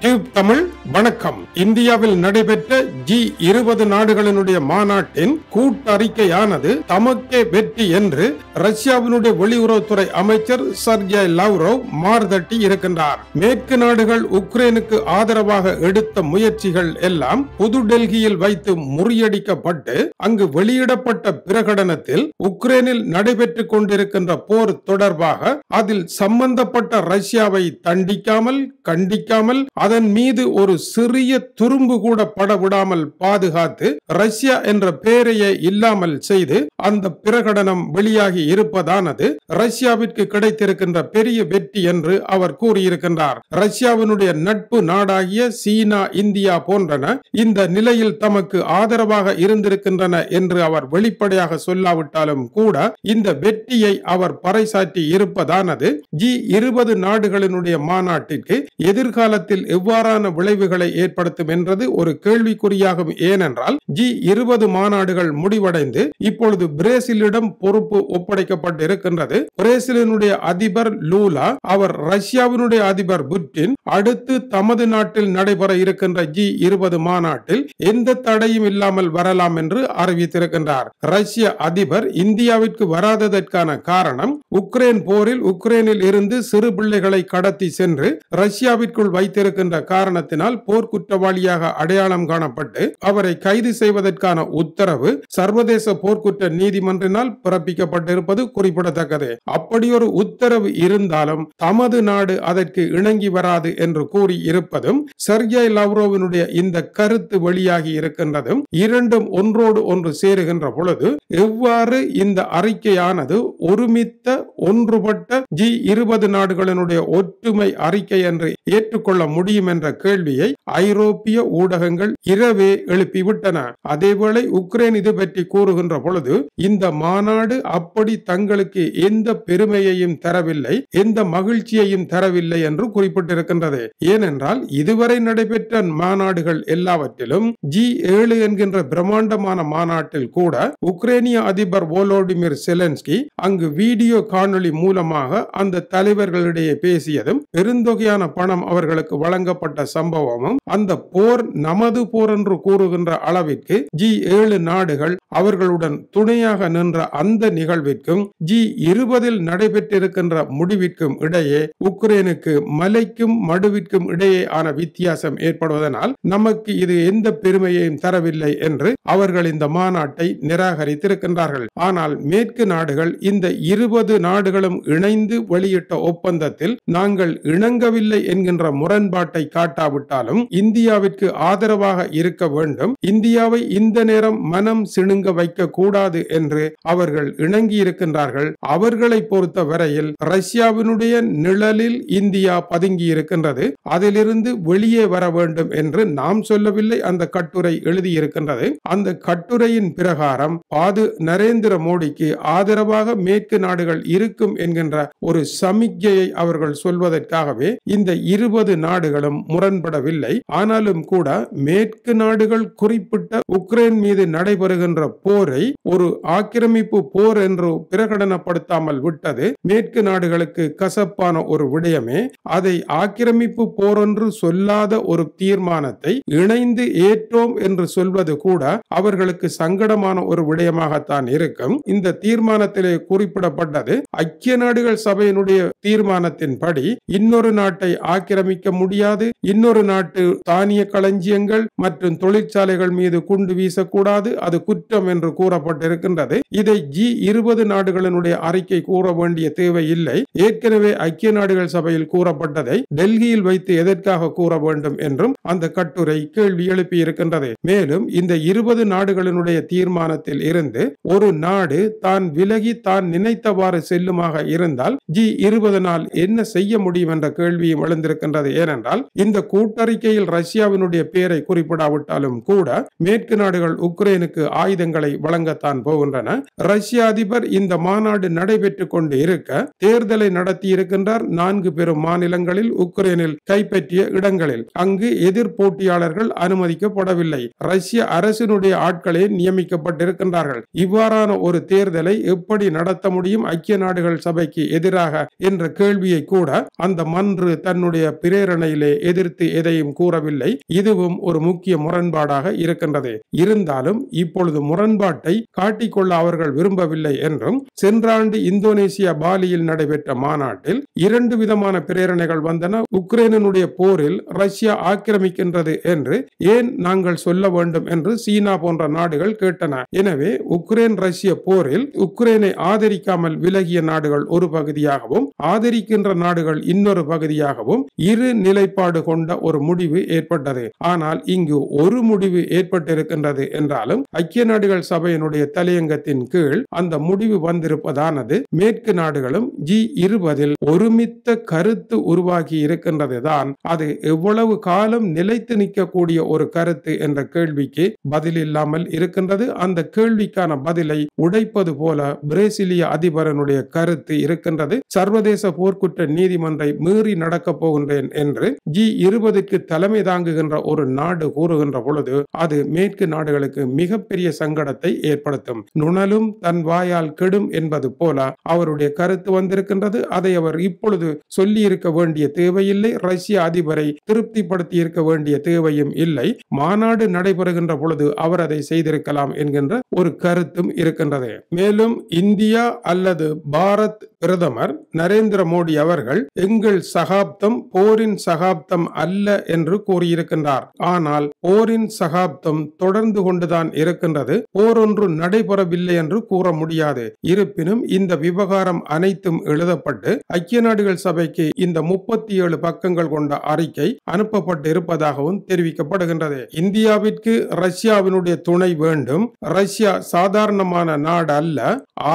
Tube Tamil வணக்கம். இந்தியாவில் நடைபெற்ற ஜி இருபது நாடுகளினுடைய மாநாட்டின் கூட்டறிக்கையானது தமக்கே வெற்றி என்று ரஷ்யாவினுடைய வெளியுறவுத்துறை அமைச்சர் சர்ஜே லவ்ரோவ் மார்தட்டி இருக்கின்றார். மேற்கு நாடுகள் உக்ரைனுக்கு ஆதரவாக எடுத்த முயற்சிகள் எல்லாம் புது டெல்லியில் வைத்து முறியடிக்கப்பட்டு அங்கு வெளியிடப்பட்ட பிரகடனத்தில் உக்ரைனில் நடைபெற்றுக் கொண்டிருக்கின்ற போர் தொடர்பாக அதில் சம்பந்தப்பட்ட ரஷ்யாவை தண்டிக்காமல் கண்டிக்காமல் அதன் மீது ஒரு சிறிய துரும்பு கூட பட விடாமல் பாதுகாத்து ரஷ்யா என்ற பெயரையே இல்லாமல் செய்து அந்த பிரகடனம் வெளியாகி இருப்பதானது ரஷ்யாவிற்கு கிடைத்திருக்கின்ற பெரிய வெற்றி என்று அவர் கூறியிருக்கின்றார். ரஷ்யாவினுடைய நட்பு நாடாகிய சீனா இந்தியா போன்றன இந்த நிலையில் தமக்கு ஆதரவாக இருந்திருக்கின்றன என்று அவர் வெளிப்படையாக சொல்லாவிட்டாலும் கூட இந்த வெற்றியை அவர் பறைசாற்றி இருப்பதானது. ஜி இருபது நாடுகளினுடைய மாநாட்டிற்கு எதிர்காலத்தில் எவ்வாறான விளைவுகளை ஏற்படுத்தும் என்றது ஒரு கேள்விக்குறியாகும். ஏனென்றால் ஜி இருபது மாநாடுகள் முடிவடைந்து இப்பொழுது பிரேசிலிடம் பொறுப்பு ஒப்படைக்கப்பட்டிருக்கின்றது. பிரேசிலினுடைய அதிபர் லூலா அவர் ரஷ்யாவினுடைய அதிபர் புட்டின் அடுத்து தமது நாட்டில் நடைபெற இருக்கின்ற ஜி இருபது மாநாட்டில் எந்த தடையும் இல்லாமல் வரலாம் என்று அறிவித்திருக்கின்றார். ரஷ்ய அதிபர் இந்தியாவிற்கு வராததற்கான காரணம் உக்ரைன் போரில் உக்ரைனில் இருந்து சிறு பிள்ளைகளை கடத்தி சென்று ரஷ்யாவிற்குள் வைத்திருக்கின்ற காரணத்தினால் போர்க்குற்றவாளியாக அடையாளம் காணப்பட்டு அவரை கைது செய்வதற்கான உத்தரவு சர்வதேச போர்க்குற்ற நீதிமன்றினால் பிறப்பிக்கப்பட்டிருப்பது குறிப்பிடத்தக்கது. அப்படியொரு உத்தரவு இருந்தாலும் தமது நாடு அதற்கு இணங்கி வராது என்று கூறி இருப்பதும் செர்ஜே லவ்ரோவினுடைய இந்த கருத்து வெளியாகி இருக்கின்றதும் இரண்டும் ஒன்றோடு ஒன்று சேருகின்ற பொழுது எவ்வாறு இந்த அறிக்கையானது ஒருமித்த ஒன்றுபட்ட ஜி இருபது நாடுகளினுடைய ஒற்றுமை அறிக்கை என்று ஏற்றுக்கொள்ள முடியும் என்ற கேள்வியை ஐரோப்பிய ஊடகங்கள் இரவே எழுப்பிவிட்டன. அதேவேளை உக்ரைன் இது பற்றி கூறுகின்ற பொழுது இந்த மாநாடு அப்படி தங்களுக்கு எந்த பெருமையையும் தரவில்லை எந்த மகிழ்ச்சியையும் தரவில்லை என்று குறிப்பிட்டிருக்கின்றது. ஏனென்றால் இதுவரை நடைபெற்ற மாநாடுகள் எல்லாவற்றிலும் ஜி ஏழு என்கின்ற பிரம்மாண்டமான மாநாட்டில் கூட உக்ரைனிய அதிபர் வோலோடிமிர் செலன்ஸ்கி அங்கு வீடியோ கால் காணொளி மூலமாக அந்த தலைவர்களிடையே பேசியதும் பெருந்தொகையான பணம் அவர்களுக்கு வழங்கப்பட்ட சம்பவமும் அந்த போர் நமது போர் என்று கூறுகின்ற அளவிற்கு ஜி ஏழு நாடுகள் அவர்களுடன் துணையாக நின்ற அந்த நிகழ்விற்கும் ஜி இருபதில் நடைபெற்றிருக்கின்ற முடிவிற்கும் இடையே உக்ரைனுக்கு மலைக்கும் மடுவிற்கும் இடையே ஆன வித்தியாசம் ஏற்படுவதனால் நமக்கு இது எந்த பெருமையையும் தரவில்லை என்று அவர்கள் இந்த மாநாட்டை நிராகரித்திருக்கின்றார்கள். ஆனால் மேற்கு நாடுகள் இந்த இருபது நாடு நாடுகளும் இணைந்து வெளியிட்ட ஒப்பந்தத்தில் நாங்கள் இணங்கவில்லை என்கின்ற முரண்பாட்டை காட்டாவிட்டாலும் இந்தியாவிற்கு ஆதரவாக இருக்க வேண்டும். இந்தியாவை இந்த நேரம் மனம் சிணுங்க வைக்க கூடாது என்று அவர்கள் இணங்கியிருக்கின்றார்கள். அவர்களை பொறுத்த வரையில் ரஷ்யாவினுடைய நிழலில் இந்தியா பதுங்கி இருக்கின்றது அதிலிருந்து வெளியே வர வேண்டும் என்று நாம் சொல்லவில்லை. அந்த கட்டுரை எழுதியிருக்கின்றது. அந்த கட்டுரையின் பிரகாரம் பாது நரேந்திர மோடிக்கு ஆதரவாக மேற்கு நாடுகள் இருக்கும் என்கின்ற ஒரு சமிக்ஞையை அவர்கள் சொல்வதற்காகவே இந்த இருபது நாடுகளும் முரண்படவில்லை. ஆனாலும் கூட மேற்கு நாடுகள் குறிப்பிட்ட உக்ரைன் மீது நடைபெறுகின்ற போரை ஒரு ஆக்கிரமிப்பு போர் என்று பிரகடனப்படுத்தாமல் விட்டது. மேற்கு நாடுகளுக்கு கசப்பான ஒரு விடயமே அதை ஆக்கிரமிப்பு போர் என்று சொல்லாத ஒரு தீர்மானத்தை இணைந்து ஏற்றோம் என்று சொல்வது கூட அவர்களுக்கு சங்கடமான ஒரு விடயமாகத்தான் இருக்கும். இந்த தீர்மானத்திலே குறிப்பிடப்பட்டது ஐக்கிய நாடுகள் சபையினுடைய தீர்மானத்தின்படி இன்னொரு நாட்டை ஆக்கிரமிக்க முடியாது இன்னொரு நாட்டு தானிய களஞ்சியங்கள் மற்றும் தொழிற்சாலைகள் மீது குண்டு வீசக்கூடாது அது குற்றம் என்று கூறப்பட்டிருக்கின்றது. இதை ஜி இருபது நாடுகளினுடைய அறிக்கை கூற வேண்டிய தேவை இல்லை. ஏற்கனவே ஐக்கிய நாடுகள் சபையில் கூறப்பட்டதை டெல்லியில் வைத்து எதற்காக கூற வேண்டும் என்றும் அந்த கட்டுரை கேள்வி எழுப்பி இருக்கின்றது மேலும் இந்த இருபது நாடுகளினுடைய தீர்மானத்தில் இருந்து ஒரு நாடு தான் விலகி தான் நினைத்தவாறு செல்லுமாக இருந்தால் ஜி இருபது நாள் என்ன செய்ய முடியும் என்ற கேள்வியும் எழுந்திருக்கின்றது. ஏனென்றால் இந்த கூட்டறிக்கையில் ரஷ்யாவினுடைய பெயரை குறிப்பிடாவிட்டாலும் கூட மேற்கு நாடுகள் உக்ரைனுக்கு ஆயுதங்களை வழங்கத்தான் போகின்றன. ரஷ்ய அதிபர் இந்த மாநாடு நடைபெற்றுக் கொண்டு இருக்க தேர்தலை நடத்தி இருக்கின்றார் நான்கு பெரும் மாநிலங்களில் உக்ரைனில் கைப்பற்றிய இடங்களில். அங்கு எதிர் போட்டியாளர்கள் அனுமதிக்கப்படவில்லை. ரஷ்ய அரசினுடைய ஆட்களே நியமிக்கப்பட்டிருக்கின்றார்கள். இவ்வாறான ஒரு தேர்தலை எப்படி நடத்த முடியும்? ஐக்கிய நாடு நாடுகள் சபைக்கு எதிராக என்ற கேள்வியை கூட அந்த மன்று தன்னுடைய பிரேரணையிலே எதிர்த்து எதையும் கூறவில்லை. இதுவும் ஒரு முக்கிய முரண்பாடாக இருக்கின்றது. இருந்தாலும் இப்பொழுது முரண்பாட்டை காட்டிக்கொள்ள அவர்கள் விரும்பவில்லை என்றும் சென்ற ஆண்டு இந்தோனேசியா பாலியில் நடைபெற்ற மாநாட்டில் இரண்டு விதமான பிரேரணைகள் வந்தன. உக்ரைனுடைய போரில் ரஷ்யா ஆக்கிரமிக்கின்றது என்று ஏன் நாங்கள் சொல்ல வேண்டும் என்று சீனா போன்ற நாடுகள் கேட்டன. எனவே உக்ரைன் ரஷ்ய போரில் உக்ரைனை ஆதரிக்காமல் விலகிய நாடுகள் ஒரு பகுதியாகவும் ஆதரிக்கின்ற நாடுகள் இன்னொரு பகுதியாகவும் இரு நிலைப்பாடு கொண்ட ஒரு முடிவு ஏற்பட்டது. ஆனால் இங்கு ஒரு முடிவு ஏற்பட்டிருக்கின்றது என்றாலும் ஐக்கிய நாடுகள் சபையினுடைய தலையங்கத்தின் கீழ் அந்த முடிவு வந்திருப்பதானது மேற்கு நாடுகளும் ஜி இருபதில் ஒருமித்த கருத்து உருவாகி இருக்கின்றது தான். அது எவ்வளவு காலம் நிலைத்து நிற்கக்கூடிய ஒரு கருத்து என்ற கேள்விக்கு பதில் இல்லாமல் இருக்கின்றது. அந்த கேள்விக்கான பதிலை உடைப்பது போல பிரேசிலிய அதிபரனுடைய கருத்து இருக்கின்றது. சர்வதேச போர்க்குற்ற நீதிமன்றை மீறி நடக்கப் போகின்றேன் என்று ஜி இருபதுக்கு தலைமை தாங்குகின்ற ஒரு நாடு கூறுகின்ற பொழுது அது மேற்கு நாடுகளுக்கு மிகப்பெரிய சங்கடத்தை ஏற்படுத்தும். நுணலும் தன் வாயால் கெடும் என்பது போல அவருடைய கருத்து வந்திருக்கின்றது. அதை அவர் இப்பொழுது சொல்லி இருக்க வேண்டிய தேவையில்லை. ரஷ்ய அதிபரை திருப்திப்படுத்தி இருக்க வேண்டிய தேவையும் இல்லை. மாநாடு நடைபெறுகின்ற பொழுது அவர் அதை செய்திருக்கலாம் என்கின்ற ஒரு கருத்தும் இருக்கின்றது. மேலும் இந்தியா அல்லது பாரத் பிரதமர் நரேந்திர மோடி அவர்கள் எங்கள் சகாப்தம் போரின் சகாப்தம் அல்ல என்று கூறியிருக்கின்றார். ஆனால் போரின் சகாப்தம் தொடர்ந்து கொண்டுதான் இருக்கின்றது. போர் ஒன்று நடைபெறவில்லை என்று கூற முடியாது. இருப்பினும் இந்த விவகாரம் அனைத்தும் எழுதப்பட்டு ஐக்கிய நாடுகள் சபைக்கு இந்த முப்பத்தி ஏழு பக்கங்கள் கொண்ட அறிக்கை அனுப்பப்பட்டு இருப்பதாகவும் தெரிவிக்கப்படுகின்றது. இந்தியாவிற்கு ரஷ்யாவினுடைய துணை வேண்டும். ரஷ்யா சாதாரணமான நாடு அல்ல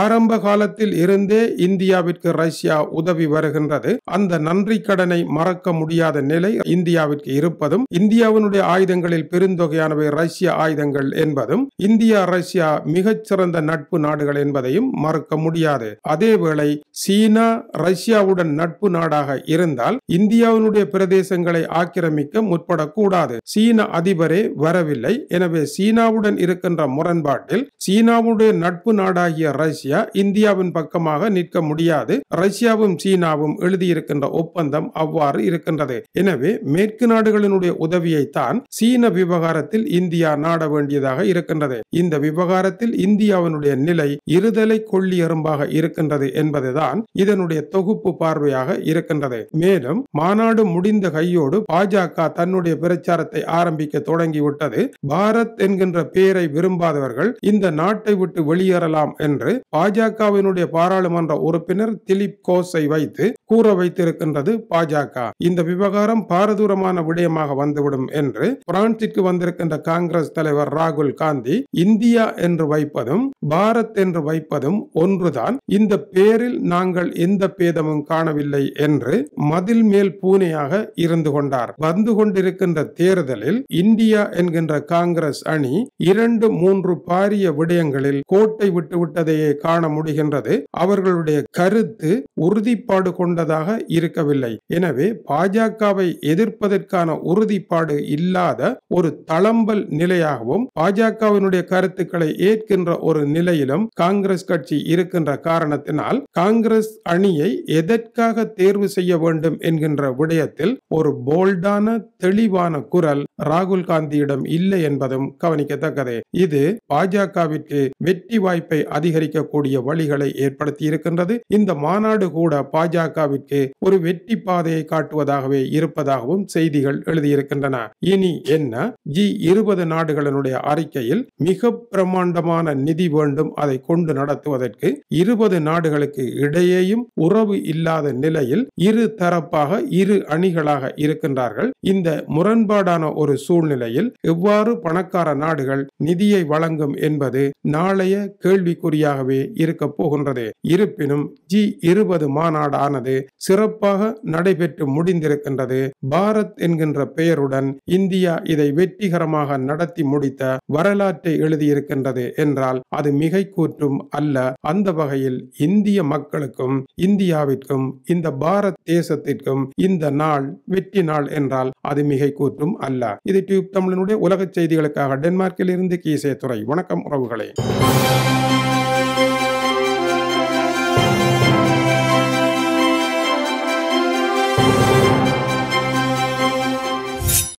ஆரம்ப காலத்தில் இருந்தே இந்தியா இந்தியாவிற்கு ரஷ்யா உதவி வருகின்றது. அந்த நன்றி கடனை மறக்க முடியாத நிலை இந்தியாவிற்கு இருப்பதும் இந்தியாவினுடைய ஆயுதங்களில் பெருந்தொகையானவை ரஷ்ய ஆயுதங்கள் என்பதும் இந்தியா ரஷ்யா மிகச்சிறந்த நட்பு நாடுகள் என்பதையும் மறுக்க முடியாது. அதேவேளை சீனா ரஷ்யாவுடன் நட்பு நாடாக இருந்தால் இந்தியாவினுடைய பிரதேசங்களை ஆக்கிரமிக்க முற்படக்கூடாது. சீன அதிபரே வரவில்லை. எனவே சீனாவுடன் இருக்கின்ற முரண்பாட்டில் சீனாவுடைய நட்பு நாடாகிய ரஷ்யா இந்தியாவின் பக்கமாக நிற்க முடியும் முடியாது. ரஷ்யாவும் சீனாவும் எழுதியிருக்கின்ற ஒப்பந்தம் அவ்வாறு இருக்கின்றது. எனவே மேற்கு நாடுகளினுடைய உதவியை தான் சீன விவகாரத்தில் இந்தியா நாட வேண்டியதாக இருக்கின்றது. இந்த விவகாரத்தில் இந்தியாவினுடைய நிலை இருதலை கொள்ளி எறும்பாக இருக்கின்றது என்பதுதான் இதனுடைய தொகுப்பு பார்வையாக இருக்கின்றது. மேலும் மாநாடு முடிந்த கையோடு பாஜக தன்னுடைய பிரச்சாரத்தை ஆரம்பிக்க தொடங்கிவிட்டது. பாரத் என்கின்ற பெயரை விரும்பாதவர்கள் இந்த நாட்டை விட்டு வெளியேறலாம் என்று பாஜகவினுடைய பாராளுமன்ற உறுப்பினர் உறுப்பினர் திலீப் கோஸை வைத்து கூற வைத்திருக்கின்றது பாஜக. இந்த விவகாரம் பாரதூரமான விடயமாக வந்துவிடும் என்று பிரான்சிற்கு வந்திருக்கின்ற காங்கிரஸ் தலைவர் ராகுல் காந்தி இந்தியா என்று வைப்பதும் பாரத் என்று வைப்பதும் ஒன்றுதான். இந்த பேரில் நாங்கள் எந்த பேதமும் காணவில்லை என்று மதில் மேல் பூனையாக இருந்து கொண்டார். வந்து கொண்டிருக்கின்ற தேர்தலில் இந்தியா என்கின்ற காங்கிரஸ் அணி இரண்டு மூன்று பாரிய விடயங்களில் கோட்டை விட்டுவிட்டதையே காண முடிகின்றது. அவர்களுடைய கருத்து உறுதிப்பாடு கொண்டதாக இருக்கவில்லை. எனவே பாஜகவை எதிர்ப்பதற்கான உறுதிப்பாடு இல்லாத ஒரு தளம்பல் நிலையாகவும் பாஜகவினுடைய கருத்துக்களை ஏற்கின்ற ஒரு நிலையிலும் காங்கிரஸ் கட்சி இருக்கின்ற காரணத்தினால் காங்கிரஸ் அணியை எதற்காக தேர்வு செய்ய வேண்டும் என்கின்ற விடயத்தில் ஒரு போல்டான தெளிவான குரல் ராகுல் காந்தியிடம் இல்லை என்பதும் கவனிக்கத்தக்கது. இது பாஜகவிற்கு வெற்றி வாய்ப்பை அதிகரிக்கக்கூடிய வழிகளை ஏற்படுத்தி இருக்கின்றது இந்த மாநாடு கூட பாஜகவிற்கு ஒரு வெற்றி பாதையை காட்டுவதாகவே இருப்பதாகவும் செய்திகள் எழுதியிருக்கின்றன. இனி என்ன? ஜி இருபது நாடுகளினுடைய அறிக்கையில் மிக பிரமாண்டமான நிதி வேண்டும் அதை கொண்டு நடத்துவதற்கு இருபது நாடுகளுக்கு இடையேயும் உறவு இல்லாத நிலையில் இரு தரப்பாக இரு அணிகளாக இருக்கின்றார்கள். இந்த முரண்பாடான ஒரு சூழ்நிலையில் எவ்வாறு பணக்கார நாடுகள் நிதியை வழங்கும் என்பது நாளைய கேள்விக்குறியாகவே இருக்க போகின்றது. இருப்பினும் ஜி இருபது மாநாடானது சிறப்பாக நடைபெற்று முடிந்திருக்கின்றது. பாரத் என்கின்ற பெயருடன் இந்தியா இதை வெற்றிகரமாக நடத்தி முடித்த வரலாற்றை எழுதியிருக்கின்றது என்றால் அது மிகை கூற்றும் அல்ல. அந்த வகையில் இந்திய மக்களுக்கும் இந்தியாவிற்கும் இந்த பாரத் தேசத்திற்கும் இந்த நாள் வெற்றி நாள் என்றால் அது மிகை கூற்றும் அல்ல. இது டியூப் தமிழனுடைய உலக செய்திகளுக்காக டென்மார்க்கில் இருந்து கீசே துறை வணக்கம் உறவுகளே.